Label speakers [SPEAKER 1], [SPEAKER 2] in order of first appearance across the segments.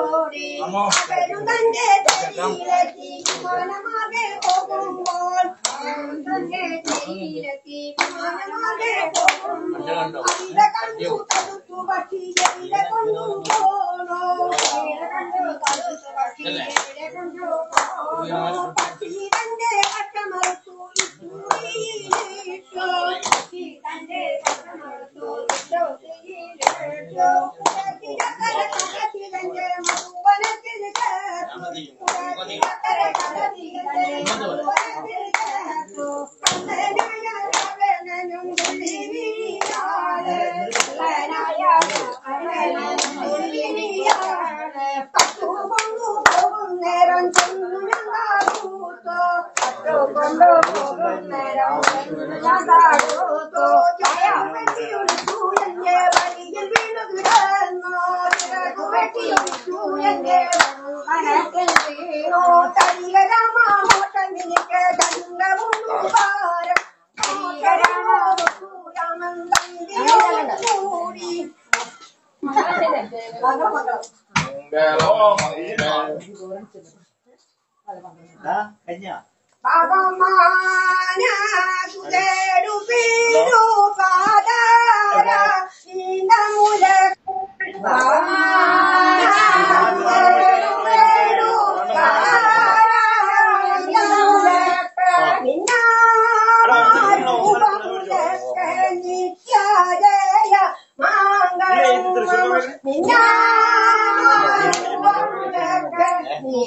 [SPEAKER 1] கோடி
[SPEAKER 2] பெருந்தன்னை தெரியலத்தி மனமாக போகும் போல் பெருந்தன்னை
[SPEAKER 1] தெரியலத்தி மனமாக போகும் போல்
[SPEAKER 2] அந்த கண்டு Bapak mana sudah indah mulai. Mana sudah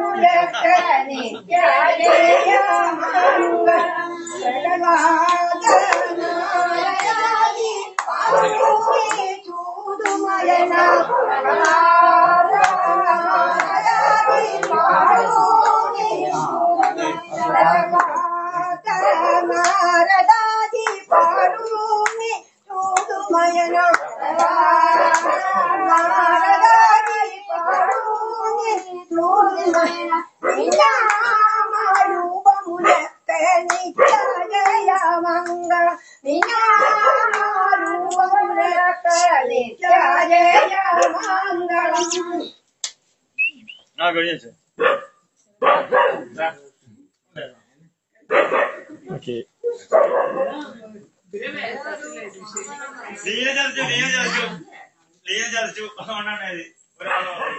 [SPEAKER 2] உலக நித்யலய மங்களம் சடலாதி பாருமே சூதுமயன நாரதாதி பாருமே சூதுமயன நாரதாதி பாருமே നിനാമരൂപമുനത്തെ നിത്യജയമംഗള നിനാമരൂപമുനത്തെ നിത്യജയമംഗളം
[SPEAKER 3] ആ കഴിഞ്ഞു ഓക്കെ ലീയ ചതിച്ചു ലീയ ചതിച്ചു ലീയ ചതിച്ചു ഒരാളാണ് ഒരാളാണ്